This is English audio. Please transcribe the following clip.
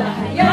bahaya